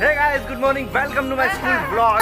Hey guys, good morning. Welcome to my school vlog.